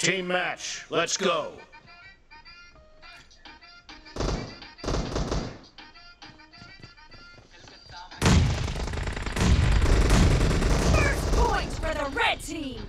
Team match, let's go. First point for the red team.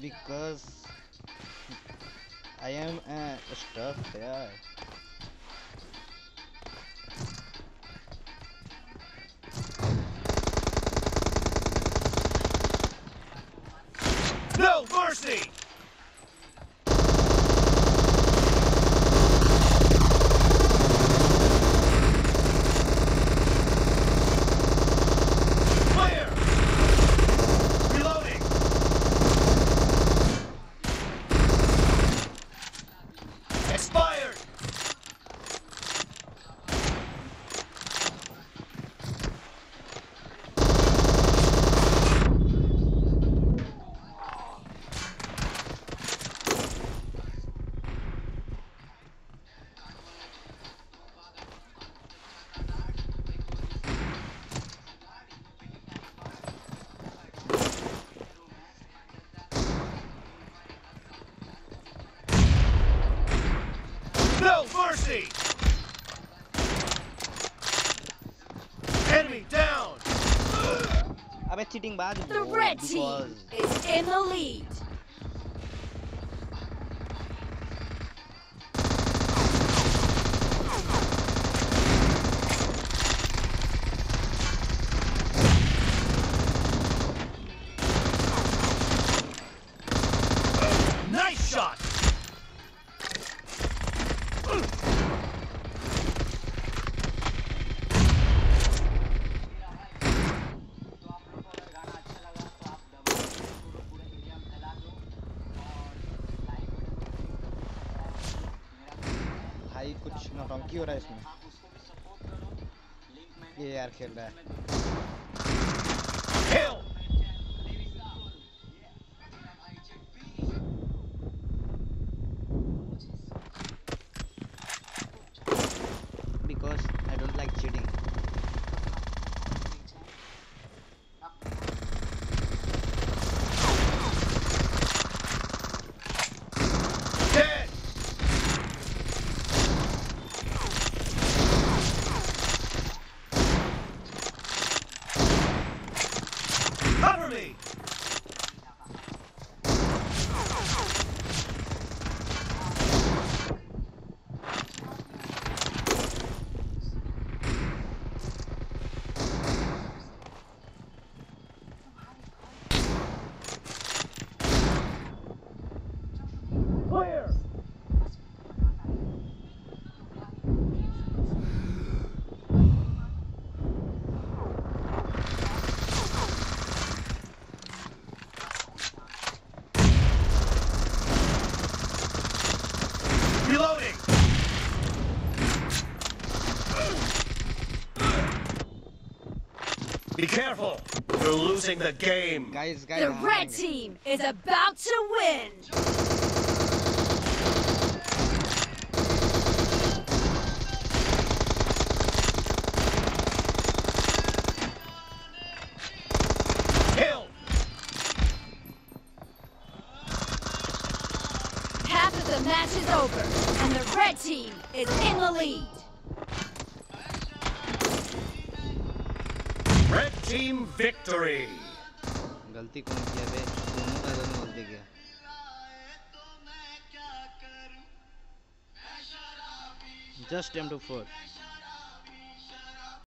because I am a stuck there. No mercy! No mercy! Enemy down! अबे cheating बाज The red team is in the lead. कुछ हो रहा है इसमें ये यार खेल रहा है me! Be careful! You're losing the game! Guys, guys. The red हाँ, team is about to win. Kill! Half of the match is over, and the red team is in the lead. Team victory. गलती कौन किया बे? दोनों का दोनों गलती किया। Just M24